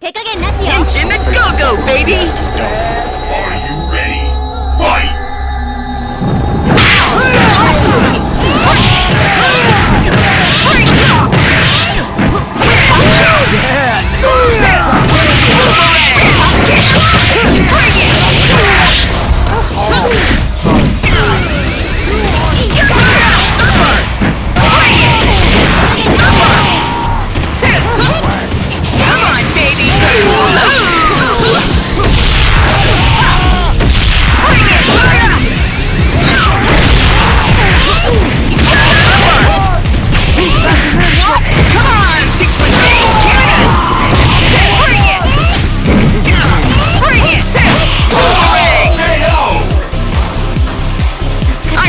手加減なしよ。Henshin go go, baby!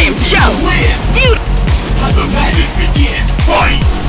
Slam Joe! Live, Let the madness begin! Fight!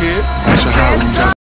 kid. That's your Halloween